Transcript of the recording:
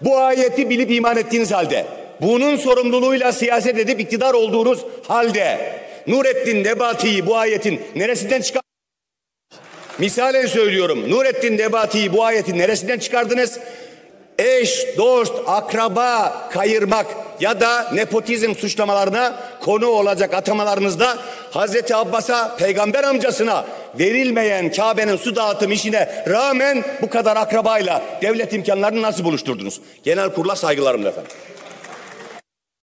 Bu ayeti bilip iman ettiğiniz halde, bunun sorumluluğuyla siyaset edip iktidar olduğunuz halde, Nurettin Nebati'yi bu ayetin neresinden çıkar? Misalen söylüyorum. Nurettin Nebati'yi bu ayetin neresinden çıkardınız? Eş, dost, akraba kayırmak ya da nepotizm suçlamalarına konu olacak atamalarınızda Hazreti Abbas'a peygamber amcasına verilmeyen Kabe'nin su dağıtım işine rağmen bu kadar akrabayla devlet imkanlarını nasıl buluşturdunuz? Genel kurula saygılarımla efendim.